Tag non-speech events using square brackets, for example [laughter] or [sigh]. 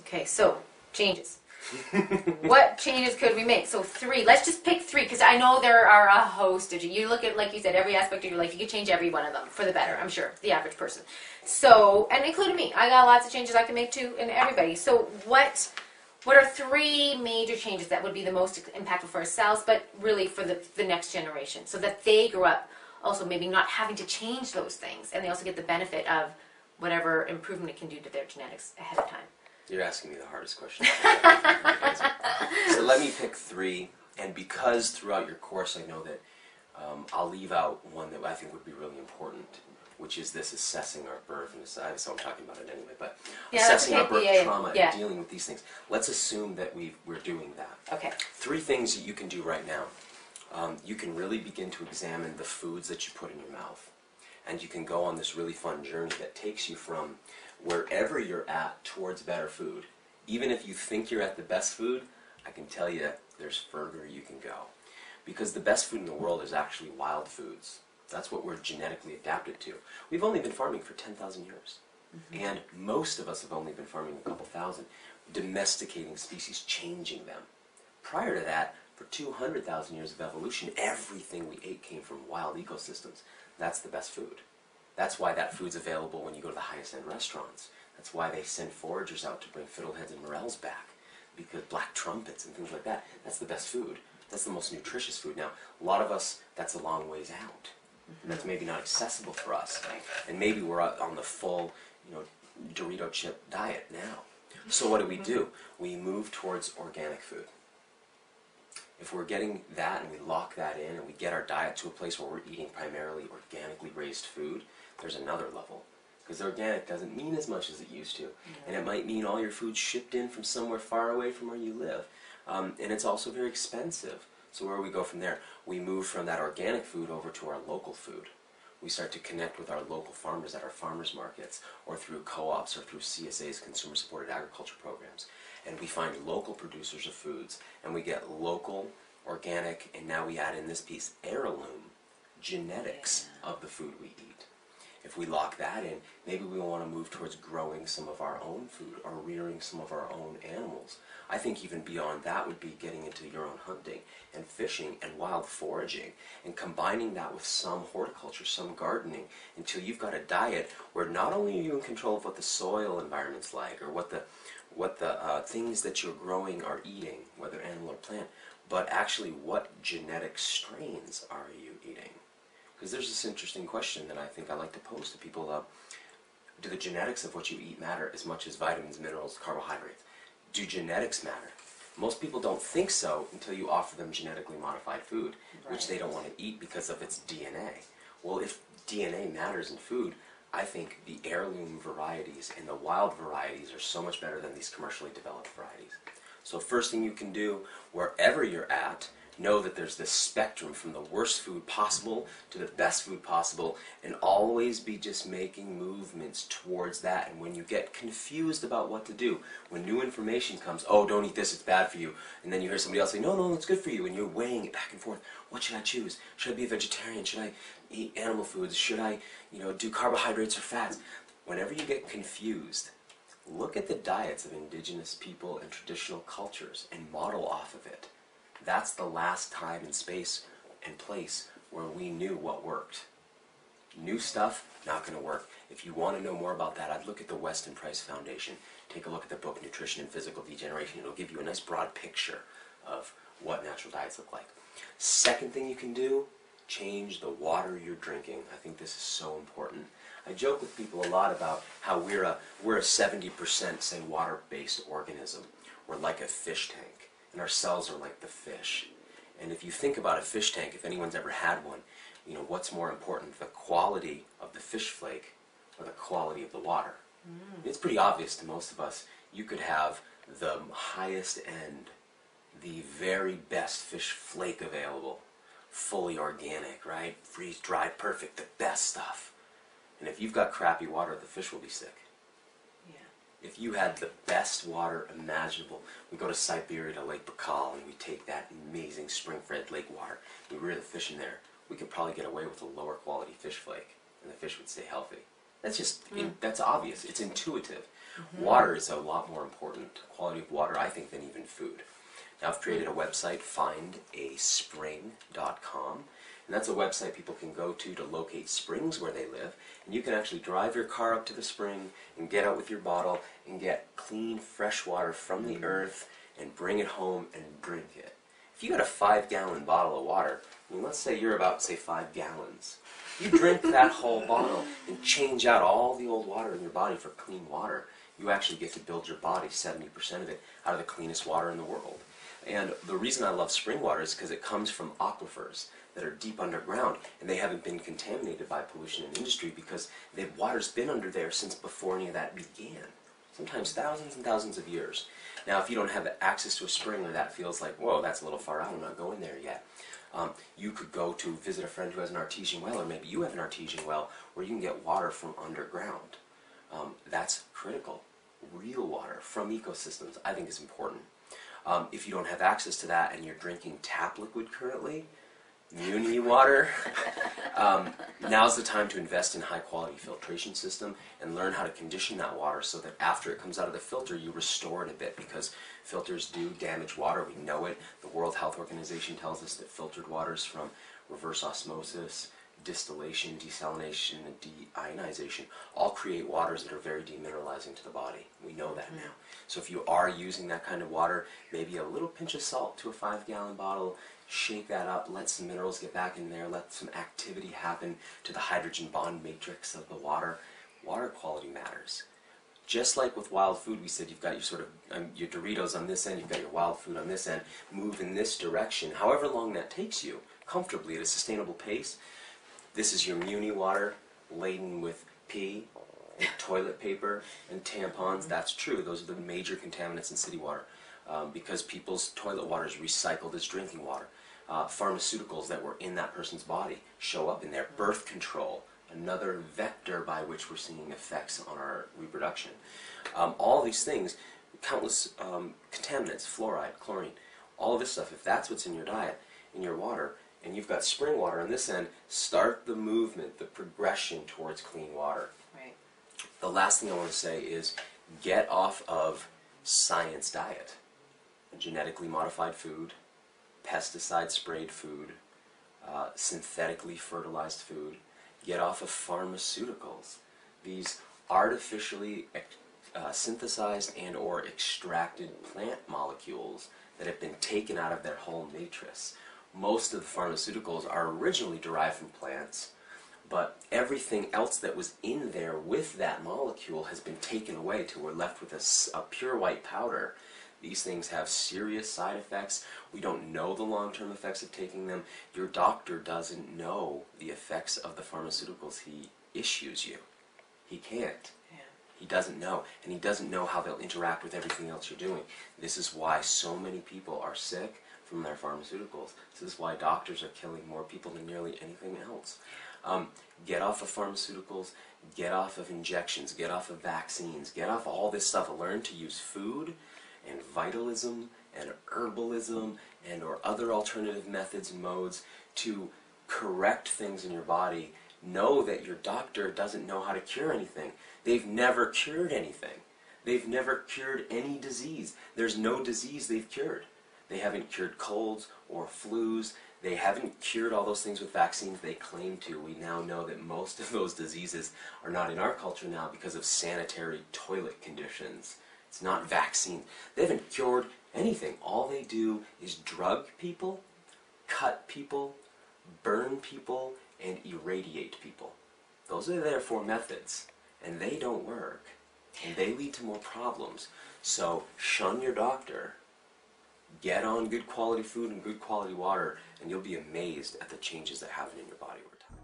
Okay, so changes. [laughs] what changes could we make? So three. Let's just pick three because I know there are a host of you. look at like you said, every aspect of your life. You could change every one of them for the better. I'm sure the average person. So and including me, I got lots of changes I can make too, and everybody. So what? What are three major changes that would be the most impactful for ourselves, but really for the, the next generation, so that they grow up also maybe not having to change those things, and they also get the benefit of whatever improvement it can do to their genetics ahead of time. You're asking me the hardest question. [laughs] so let me pick three, and because throughout your course I know that um, I'll leave out one that I think would be really important, which is this assessing our birth, and this, so I'm talking about it anyway, but Yeah, assessing okay, our birth yeah, trauma yeah. and dealing with these things. Let's assume that we we're doing that. Okay. Three things that you can do right now. Um, you can really begin to examine the foods that you put in your mouth. And you can go on this really fun journey that takes you from wherever you're at towards better food. Even if you think you're at the best food, I can tell you there's further you can go. Because the best food in the world is actually wild foods. That's what we're genetically adapted to. We've only been farming for 10,000 years. Mm-hmm. And most of us have only been farming a couple thousand, domesticating species, changing them. Prior to that, for 200,000 years of evolution, everything we ate came from wild ecosystems. That's the best food. That's why that food's available when you go to the highest end restaurants. That's why they send foragers out to bring fiddleheads and morels back. Because black trumpets and things like that, that's the best food. That's the most nutritious food. Now, a lot of us, that's a long ways out. And that's maybe not accessible for us. And maybe we're on the full, you know, Dorito chip diet now. So what do we do? We move towards organic food. If we're getting that and we lock that in and we get our diet to a place where we're eating primarily organically raised food, there's another level. Because organic doesn't mean as much as it used to. And it might mean all your food's shipped in from somewhere far away from where you live. Um, and it's also very expensive. So where we go from there? We move from that organic food over to our local food. We start to connect with our local farmers at our farmers markets or through co-ops or through CSA's consumer supported agriculture programs. And we find local producers of foods and we get local, organic, and now we add in this piece, heirloom genetics of the food we eat. If we lock that in, maybe we want to move towards growing some of our own food or rearing some of our own animals. I think even beyond that would be getting into your own hunting and fishing and wild foraging and combining that with some horticulture, some gardening until you've got a diet where not only are you in control of what the soil environment's like or what the what the uh, things that you're growing are eating, whether animal or plant, but actually what genetic strains are you eating? Because there's this interesting question that I think I like to pose to people. Uh, do the genetics of what you eat matter as much as vitamins, minerals, carbohydrates? Do genetics matter? Most people don't think so until you offer them genetically modified food, which they don't want to eat because of its DNA. Well, if DNA matters in food, I think the heirloom varieties and the wild varieties are so much better than these commercially developed varieties. So first thing you can do, wherever you're at, know that there's this spectrum from the worst food possible to the best food possible, and always be just making movements towards that. And when you get confused about what to do, when new information comes, oh, don't eat this, it's bad for you, and then you hear somebody else say, no, no, it's good for you, and you're weighing it back and forth. What should I choose? Should I be a vegetarian? Should I eat animal foods? Should I, you know, do carbohydrates or fats? Whenever you get confused, look at the diets of indigenous people and traditional cultures and model off of it. That's the last time and space and place where we knew what worked. New stuff, not going to work. If you want to know more about that, I'd look at the Weston Price Foundation. Take a look at the book Nutrition and Physical Degeneration. It'll give you a nice broad picture of what natural diets look like. Second thing you can do, change the water you're drinking. I think this is so important. I joke with people a lot about how we're a we're a 70% say water-based organism. We're like a fish tank, and our cells are like the fish. And if you think about a fish tank, if anyone's ever had one, you know what's more important, the quality of the fish flake or the quality of the water? Mm. It's pretty obvious to most of us. You could have the highest end, the very best fish flake available, fully organic, right? Freeze dried, perfect, the best stuff. And if you've got crappy water, the fish will be sick. If you had the best water imaginable, we go to Siberia to Lake Baikal and we take that amazing spring-fed lake water, we rear the fish in there, we could probably get away with a lower quality fish flake, and the fish would stay healthy. That's just in, mm. that's obvious. It's intuitive. Mm-hmm. Water is a lot more important quality of water, I think, than even food. Now I've created a website, findaspring.com, and that's a website people can go to to locate springs where they live. And you can actually drive your car up to the spring and get out with your bottle and get clean, fresh water from the mm-hmm. earth and bring it home and drink it. If you got a five gallon bottle of water, I mean, let's say you're about, say, five gallons. You drink [laughs] that whole bottle and change out all the old water in your body for clean water. You actually get to build your body 70% of it out of the cleanest water in the world. And the reason I love spring water is because it comes from aquifers that are deep underground and they haven't been contaminated by pollution and industry because the water's been under there since before any of that began. Sometimes thousands and thousands of years. Now, if you don't have access to a spring or that feels like, whoa, that's a little far out, I'm not going there yet. Um, you could go to visit a friend who has an artesian well, or maybe you have an artesian well where you can get water from underground. Um, that's critical. Real water from ecosystems, I think, is important. Um, if you don't have access to that and you're drinking tap liquid currently, Muni water, [laughs] um, now's the time to invest in high quality filtration system and learn how to condition that water so that after it comes out of the filter, you restore it a bit because filters do damage water. We know it. The World Health Organization tells us that filtered waters from reverse osmosis, distillation, desalination, and deionization all create waters that are very demineralizing to the body. We know that now. So if you are using that kind of water, maybe a little pinch of salt to a five gallon bottle, shake that up, let some minerals get back in there, let some activity happen to the hydrogen bond matrix of the water. Water quality matters. Just like with wild food, we said you've got your sort of um, your Doritos on this end, you've got your wild food on this end. Move in this direction, however long that takes you, comfortably at a sustainable pace. This is your Muni water laden with pee and toilet paper and tampons. That's true. Those are the major contaminants in city water um, because people's toilet water is recycled as drinking water. Uh, pharmaceuticals that were in that person's body show up in there. Birth control, another vector by which we're seeing effects on our reproduction. Um, all these things, countless um, contaminants, fluoride, chlorine, all of this stuff, if that's what's in your diet, in your water, and you've got spring water on this end, start the movement, the progression towards clean water. Right. The last thing I want to say is get off of science diet. Genetically modified food, pesticide sprayed food, uh, synthetically fertilized food. Get off of pharmaceuticals. These artificially uh, synthesized and or extracted plant molecules that have been taken out of their whole matrix. Most of the pharmaceuticals are originally derived from plants, but everything else that was in there with that molecule has been taken away till we're left with a, a pure white powder. These things have serious side effects. We don't know the long-term effects of taking them. Your doctor doesn't know the effects of the pharmaceuticals he issues you. He can't. Yeah. He doesn't know, and he doesn't know how they'll interact with everything else you're doing. This is why so many people are sick from their pharmaceuticals. This is why doctors are killing more people than nearly anything else. Um, get off of pharmaceuticals, get off of injections, get off of vaccines, get off all this stuff. Learn to use food and vitalism and herbalism and or other alternative methods and modes to correct things in your body. Know that your doctor doesn't know how to cure anything. They've never cured anything. They've never cured any disease. There's no disease they've cured. They haven't cured colds or flus. They haven't cured all those things with vaccines they claim to. We now know that most of those diseases are not in our culture now because of sanitary toilet conditions. It's not vaccine. They haven't cured anything. All they do is drug people, cut people, burn people, and irradiate people. Those are their four methods, and they don't work. And they lead to more problems. So shun your doctor get on good quality food and good quality water, and you'll be amazed at the changes that happen in your body over time.